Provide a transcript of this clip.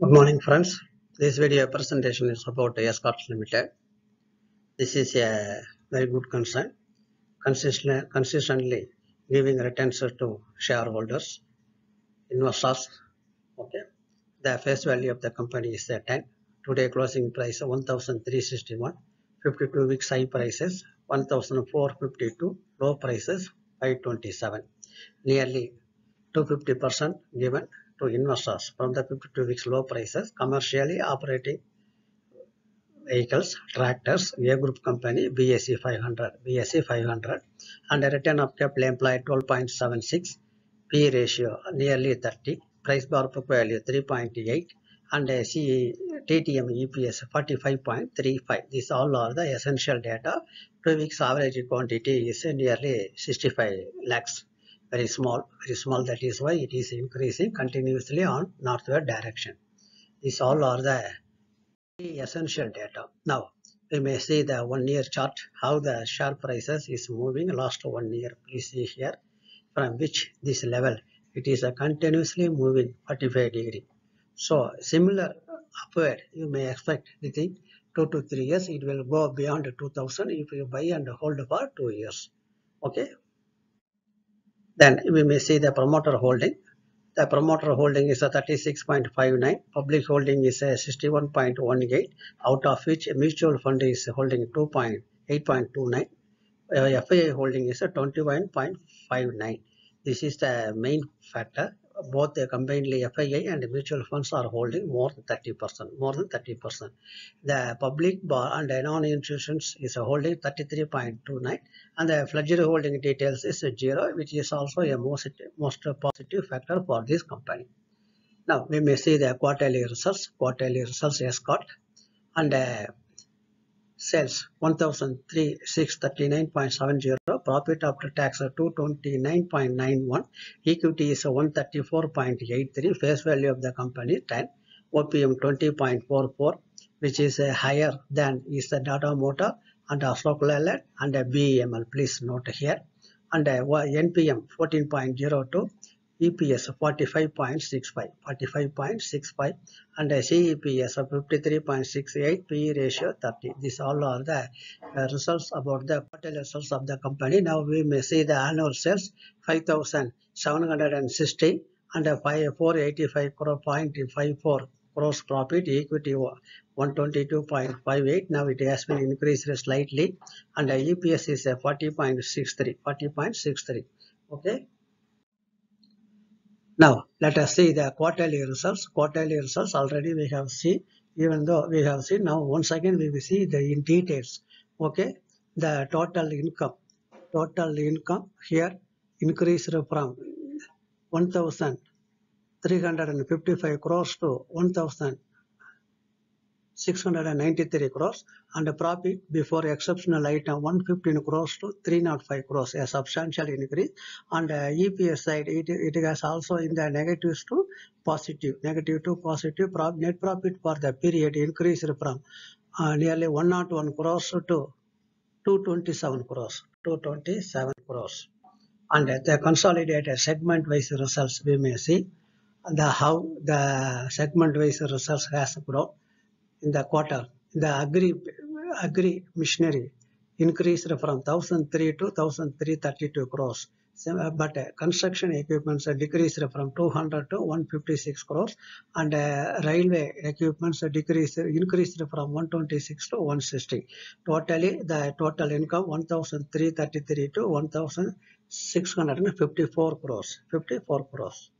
Good morning, friends. This video presentation is about Escorts Limited. This is a very good concern, consistently, consistently giving returns to shareholders, investors. Okay, the face value of the company is uh, 10. Today closing price 1,361. 52 weeks high prices 1,452. Low prices 527. Nearly 250 percent given to investors from the 52 weeks low prices, commercially operating vehicles, tractors, A group company, BSE 500, BSE 500, and a return of capital employed 12.76, P ratio nearly 30, price bar book value 3.8, and a CE, TTM EPS 45.35. These all are the essential data. Two weeks average quantity is nearly 65 lakhs very small very small that is why it is increasing continuously on northward direction. These all are the essential data. Now we may see the one year chart how the share prices is moving. Last one year please see here from which this level it is a continuously moving 45 degree. So similar upward you may expect within two to three years it will go beyond 2000 if you buy and hold for two years. Okay then we may see the promoter holding. The promoter holding is a 36.59, public holding is a 61.18, out of which mutual fund is holding 2.8.29, uh, FII holding is a 21.59. This is the main factor. Both the combinedly FII and mutual funds are holding more than 30%, more than 30%. The public bar and non-institutions is holding 33.29 and the pledged holding details is zero, which is also a most, most positive factor for this company. Now we may see the quarterly results, quarterly results Escort and uh, sales 133639.70 profit after tax 229.91 equity is 134.83 face value of the company 10 opm 20.44 which is uh, higher than is the Tata Motor and Ashok Leyland and BEML please note here. And uh, NPM 14.02 EPS 45.65, 45.65 and CEPS of 53.68, PE ratio 30. These all are the results about the quarterly results of the company. Now we may see the annual sales 5,760 and 485 crore point 54 gross profit equity 122.58 now it has been increased slightly and the EPS is 40.63 40.63 okay now, let us see the quarterly results. Quarterly results already we have seen, even though we have seen now once again we will see the in details. Okay, the total income, total income here increased from 1,355 crores to 1,000. 693 crores and profit before exceptional item 115 crores to 305 crores a substantial increase. And uh, EPS side it, it has also in the negatives to positive negative to positive net profit for the period increased from uh, nearly 101 crores to 227 crores 227 crores. And uh, the consolidated segment wise results we may see the how the segment wise results has grown in the quarter, the agri, agri machinery increased from 1003 to 1332 crores. But uh, construction equipments decreased from 200 to 156 crores and uh, railway equipments decreased increased from 126 to 160 totally the total income 1333 to 1654 crores 54 crores